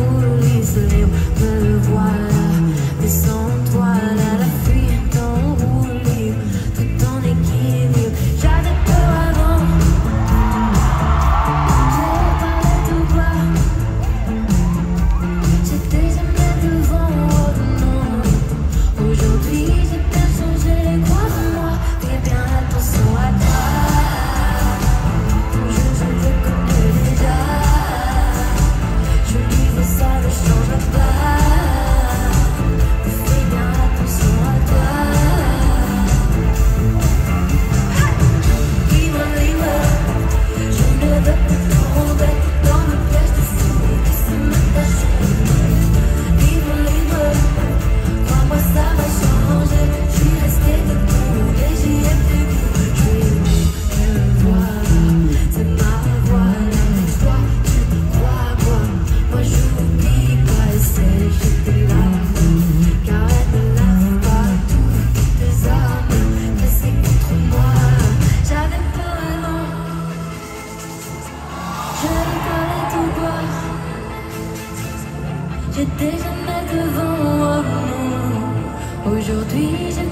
tous les yeux me le. J'étais jamais devant. Aujourd'hui, j'ai